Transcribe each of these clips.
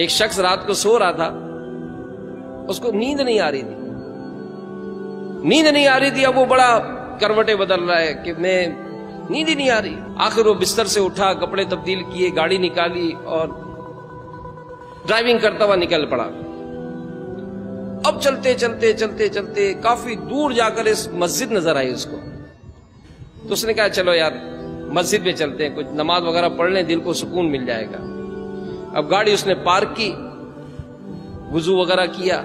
ایک شخص رات کو سو رہا تھا۔ اس کو نیند نہیں آ رہی تھی۔ نیند نہیں آ رہی تھی، اب وہ بڑا کروٹے بدل رہا ہے کہ میں نیند ہی نہیں آ رہی۔ آخر وہ بستر سے اٹھا، کپڑے تبدیل کیے، گاڑی نکالی اور ڈرائیونگ کرتا ہوا نکل پڑا۔ اب چلتے چلتے چلتے چلتے کافی دور جا کر اس مسجد نظر آئی اس کو۔ تو اس نے کہا، چلو یار، مسجد میں چلتے ہیں، کچھ نماز وغیرہ پڑھ لیں، دل کو سکون مل جائے گا۔ اب گاڑی اس نے پارک کی، وضو وغیرہ کیا۔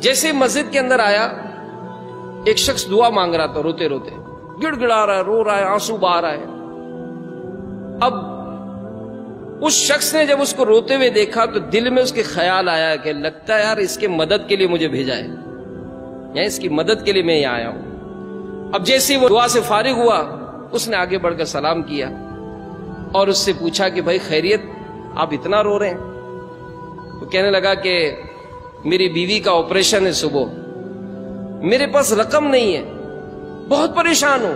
جیسے مسجد کے اندر آیا، ایک شخص دعا مانگ رہا تھا روتے روتے۔ گڑ گڑا رہا ہے رو رہا ہے، آنسو بہ رہا ہے۔ اب اس شخص نے جب اس کو روتے ہوئے دیکھا تو دل میں اس کے خیال آیا کہ لگتا ہے یار اس کے مدد کے لیے مجھے بھیجا ہے۔ یا اس کی مدد کے لیے میں یہاں آیا ہوں۔ اب جیسے وہ دعا سے فارغ ہوا، اس نے آگے بڑھ کر سلام کیا اور اس سے پوچھا کہ بھائی خیریت؟ آپ اتنا رو رہے ہیں؟ تو کہنے لگا کہ میری بیوی کا آپریشن ہے صبح۔ میرے پاس رقم نہیں ہے۔ بہت پریشان ہوں۔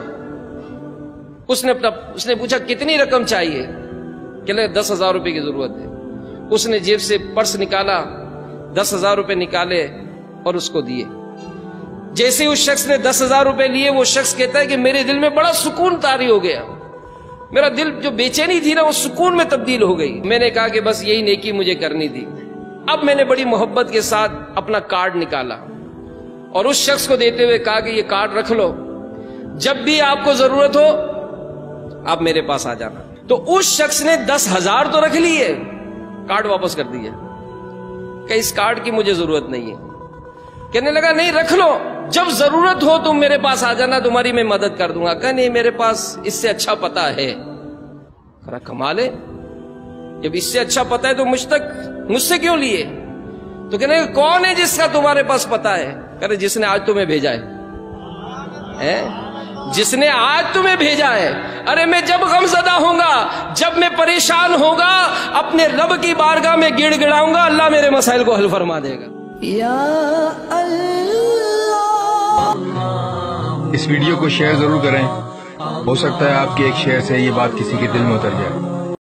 اس نے اپنا اس نے پوچھا، کتنی رقم چاہیے؟ کہ دس ہزار روپے کی ضرورت ہے۔ اس نے جیب سے پرس نکالا، دس ہزار روپے نکالے اور اس کو دیے۔ جیسے اس شخص نے دس ہزار روپے لیے، وہ شخص کہتا ہے کہ میرے دل میں بڑا سکون تاری ہو گیا۔ میرا دل جو بے چینی تھی نا، وہ سکون میں تبدیل ہو گئی۔ میں نے کہا کہ بس یہی نیکی مجھے کرنی تھی۔ اب میں نے بڑی محبت کے ساتھ اپنا کارڈ نکالا۔ اور اس شخص کو دیتے ہوئے کہا کہ یہ کارڈ رکھ لو۔ جب بھی آپ کو ضرورت ہو، آپ میرے پاس آ جانا۔ تو اس شخص نے دس ہزار تو رکھ لیے۔ کارڈ واپس کر دیا۔ کہ اس کارڈ کی مجھے ضرورت نہیں ہے۔ کہنے لگا، نہیں، رکھ لو۔ جب ضرورت ہو تم میرے پاس آ جانا، تمہاری میں مدد کر دوں گا۔ کہ نہیں، میرے پاس اس سے اچھا پتا ہے۔ کمال ہے جب اس سے اچھا پتا ہے تو مجھ تک، مجھ سے کیوں لیے؟ تو کہنے کون ہے جس کا تمہارے پاس پتا ہے؟ کہ جس نے آج تمہیں بھیجا ہے۔ جس نے آج تمہیں بھیجا ہے۔ ارے، میں جب غم زدہ ہوں گا، جب میں پریشان ہوں گا، اپنے رب کی بارگاہ میں گڑ گڑاؤں گا، اللہ میرے مسائل کو حل فرما دے گا۔ یا اللہ اس ویڈیو کو شیئر ضرور کریں۔ ہو سکتا ہے آپ کے ایک شیئر سے یہ بات کسی کے دل میں اتر جائے۔